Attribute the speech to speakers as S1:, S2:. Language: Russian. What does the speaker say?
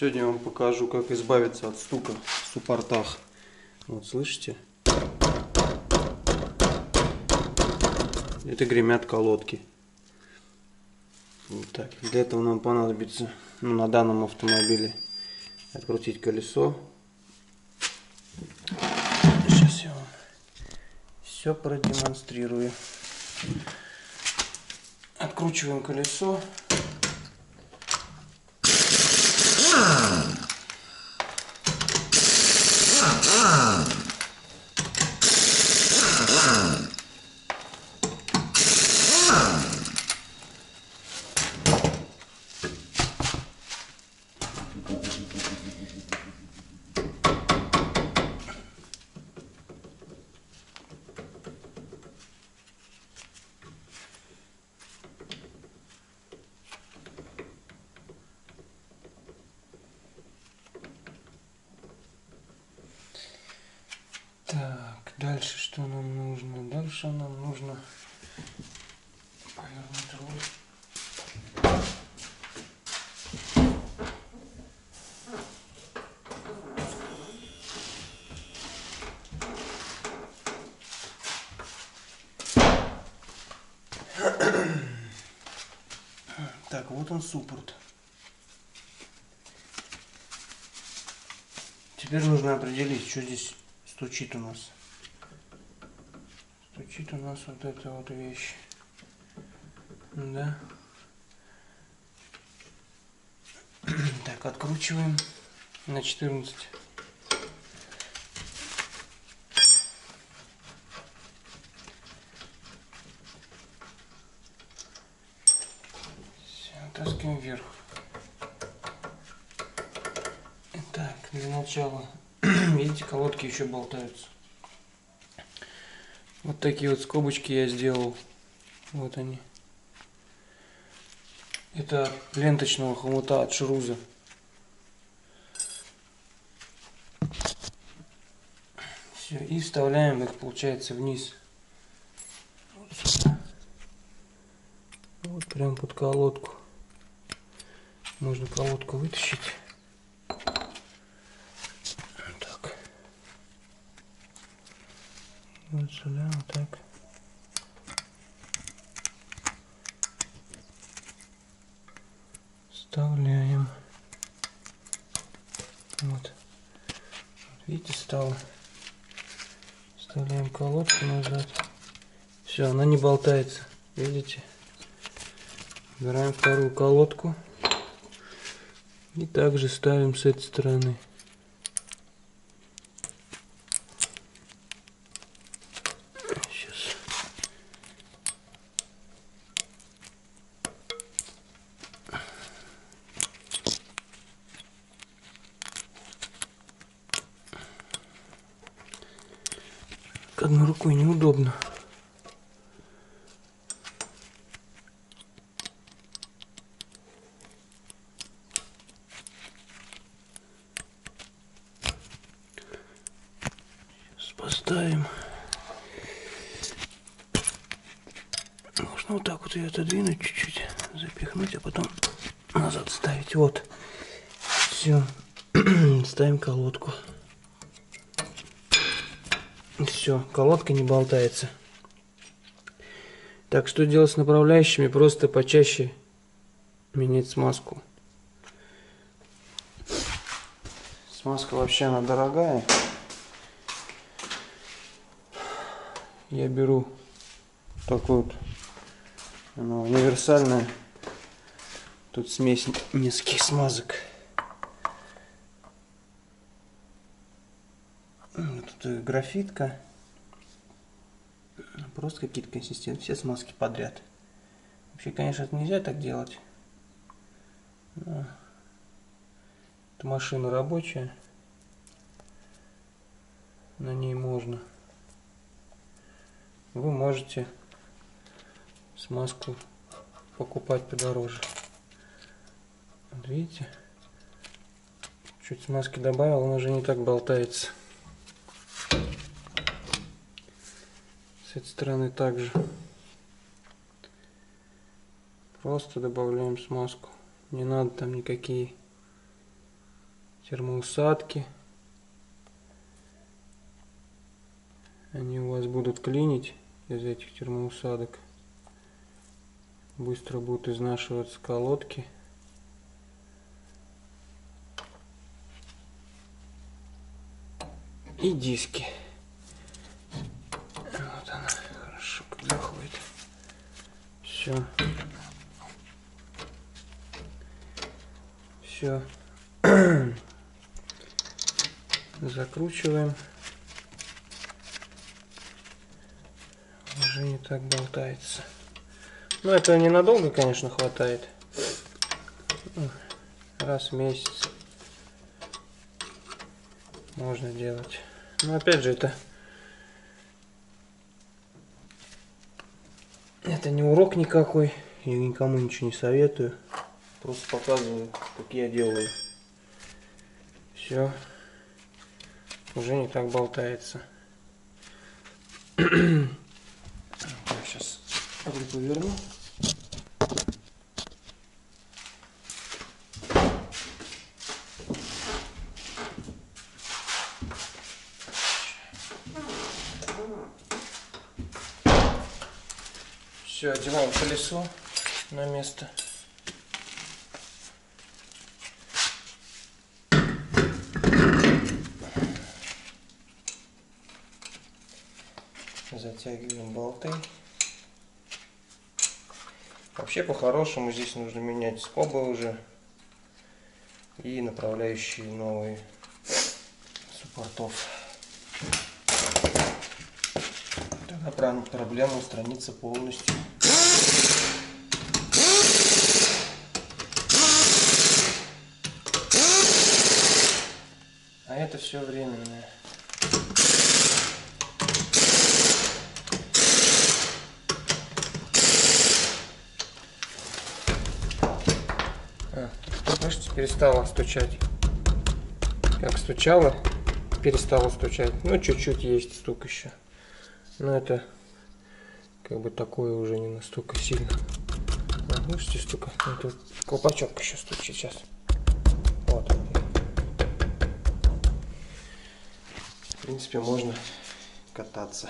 S1: Сегодня я вам покажу, как избавиться от стука в суппортах. Вот, слышите? Это гремят колодки. Вот так. Для этого нам понадобится ну, на данном автомобиле открутить колесо. Сейчас я вам все продемонстрирую. Откручиваем колесо. Так, дальше что нам нужно? Дальше нам нужно повернуть руль. Так, вот он суппорт. Теперь нужно определить, что здесь стучит у нас. Стучит у нас вот эта вот вещь. Да. Так, откручиваем на 14. Все, вверх. Итак, для начала Видите, колодки еще болтаются. Вот такие вот скобочки я сделал. Вот они. Это ленточного хомута от Шруза. Все, и вставляем их, получается, вниз. Вот. Вот прям под колодку. Можно колодку вытащить. Сюда, вот так. Вставляем. Вот видите, стало. Вставляем колодку назад. Все, она не болтается. Видите? Убираем вторую колодку. И также ставим с этой стороны. Одной рукой неудобно. Сейчас поставим. Нужно вот так вот ее отодвинуть чуть-чуть, запихнуть, а потом назад ставить. Вот. Все. Ставим колодку. Все, колодка не болтается. Так, что делать с направляющими? Просто почаще менять смазку. Смазка вообще она дорогая. Я беру такую вот, она универсальная. Тут смесь нескольких смазок. Тут графитка. Просто какие-то консистенции. Все смазки подряд. Вообще, конечно, это нельзя так делать. Но это машина рабочая. На ней можно. Вы можете смазку покупать подороже. Вот видите? Чуть смазки добавил, он уже не так болтается. С этой стороны также. Просто добавляем смазку. Не надо там никакие термоусадки. Они у вас будут клинить из этих термоусадок. Быстро будут изнашиваться колодки. И диски. Вот она, хорошо как заходит. Все. Все. Закручиваем. Уже не так болтается. Ну, это ненадолго, конечно, хватает. Раз в месяц можно делать. Но опять же, это это не урок никакой. Я никому ничего не советую. Просто показываю, как я делаю. Все. Уже не так болтается. Сейчас поверну. Все, одеваем колесо на место. Затягиваем болты. Вообще по-хорошему здесь нужно менять скобы уже и направляющие новые суппортов. Тогда проблема устранится полностью. А это все временное. А, перестала стучать. Как стучала, перестала стучать. Ну, чуть-чуть есть стук еще. Но это как бы такое уже не настолько сильно. А, слышите, стука? Это колпачок еще стучит сейчас. Вот. В принципе, можно кататься.